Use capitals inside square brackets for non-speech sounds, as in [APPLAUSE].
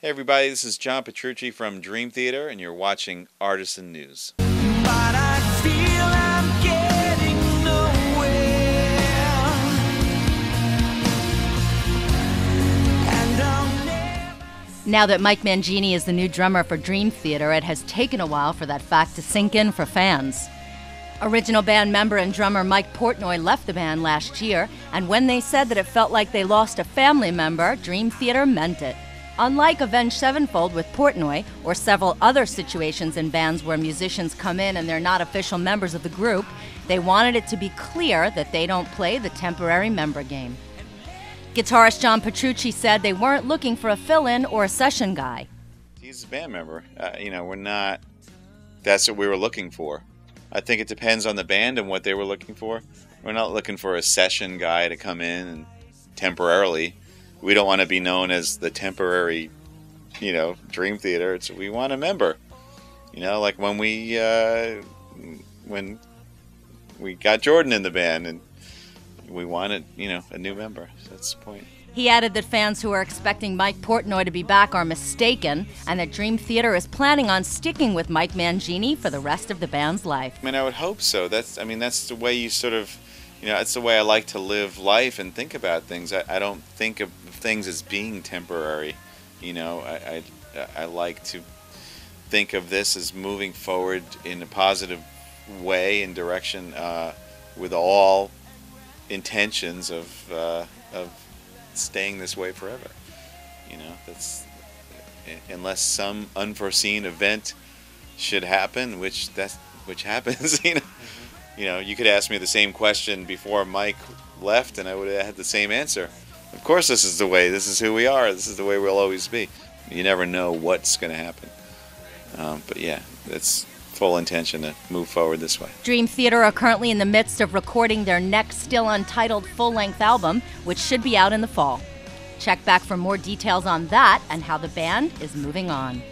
Hey everybody, this is John Petrucci from Dream Theater, and you're watching Artisan News. Now that Mike Mangini is the new drummer for Dream Theater, it has taken a while for that fact to sink in for fans. Original band member and drummer Mike Portnoy left the band last year, and when they said that it felt like they lost a family member, Dream Theater meant it. Unlike Avenged Sevenfold with Portnoy, or several other situations in bands where musicians come in and they're not official members of the group, they wanted it to be clear that they don't play the temporary member game. Guitarist John Petrucci said they weren't looking for a fill in or a session guy. He's a band member. Uh, you know, we're not, that's what we were looking for. I think it depends on the band and what they were looking for. We're not looking for a session guy to come in and temporarily we don't want to be known as the temporary, you know, Dream Theater. It's we want a member. You know, like when we uh, when we got Jordan in the band and we wanted, you know, a new member. That's the point. He added that fans who are expecting Mike Portnoy to be back are mistaken, and that Dream Theater is planning on sticking with Mike Mangini for the rest of the band's life. I mean, I would hope so. That's, I mean, that's the way you sort of you know, it's the way I like to live life and think about things. I, I don't think of things as being temporary. You know, I, I, I like to think of this as moving forward in a positive way and direction uh, with all intentions of, uh, of staying this way forever. You know, that's unless some unforeseen event should happen, which that's which happens. [LAUGHS] You know. Mm-hmm you know, you could ask me the same question before Mike left, and I would have had the same answer. Course, this is the way. This is who we are. This is the way we'll always be. You never know what's going to happen. Um, but yeah, it's full intention to move forward this way. Dream Theater are currently in the midst of recording their next still untitled full length album, which should be out in the fall. Check back for more details on that and how the band is moving on.